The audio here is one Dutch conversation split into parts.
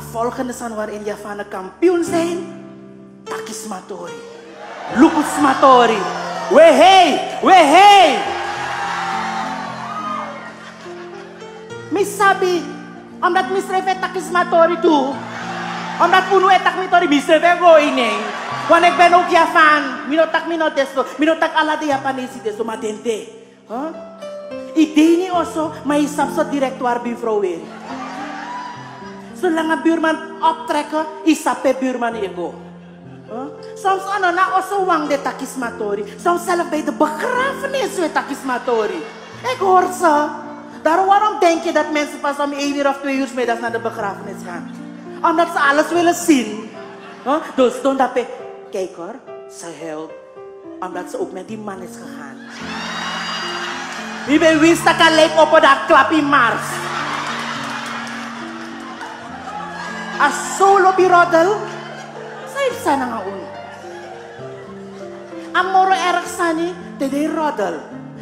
Volgende san waarin Javana kampioen zijn. Takis Matori. Lucas Matori. We hey, we hey. Mi sabi, omdat misref takis Matori tu. Omdat puno etak mitori misref go ining. Want ik ben ook Javan. Minotak minotesto. Minotak ala de Japanese desto matente. Huh? Idee ni oso, may isap sa directoire buurvrouw weer. Zolang buurman optrekken, isape buurman ego. Huh? Soms ano na oso wang de takismatori. Soms zelf bij de begrafenis weer takismatori. Ik hoor ze. Daarom waarom denk je dat mensen pas om één uur of twee uur middags naar de begrafenis gaan? Omdat ze alles willen zien. Huh? Dus dan dat kijk hoor, ze helpt. Omdat ze ook met die man is gegaan. Wie ben wist dat kan op dat klap in Mars. As solo birodel, sa sana nga un. Amoro erg sani, tede roddel.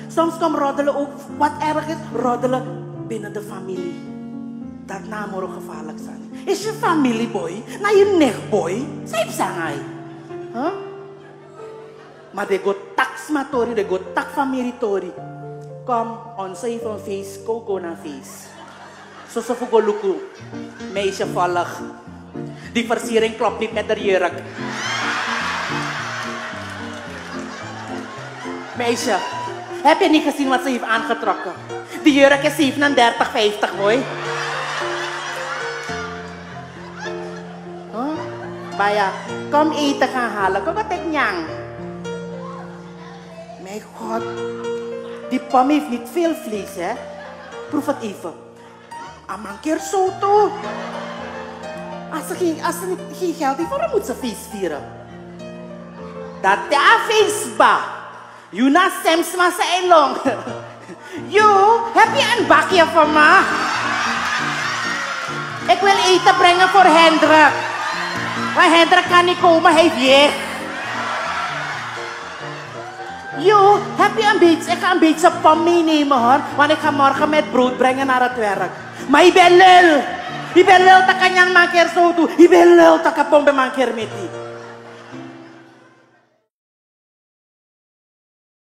Soms kom roddelen ook, wat erg is, roddelen binnen de familie. Dat na amoro gevaarlijk zijn. Is je familieboy, na je nechtboy, sa sangai. Huh? Maar de go tax matori, de go tak familie tori. Kom, on sa van face, go go na face. Zo so fugo luku. Meisje vallig. Die versiering klopt niet met de jurk. Meisje, heb je niet gezien wat ze heeft aangetrokken? Die jurk is 37, 50 mooi. Huh? Baya, kom eten gaan halen. Kom wat ik nyang. Mijn god. Die pam heeft niet veel vlees, hè? Proef het even. Amang keer zo toe. Als ze, geen, geld heeft, waarom moet ze feest vieren? Dat daar feest ba. Yuna sems ma sa elong. You, je een bakje voor me? Ik wil eten brengen voor Hendrik. Maar Hendrik kan niet komen, hij weg. Yo, heb je een beetje, ik ga een beetje pam meenemen hoor. Want ik ga morgen met brood brengen naar het werk. Ma ibelel, ibelel takanyang l tak ibelel takapombe makir miti.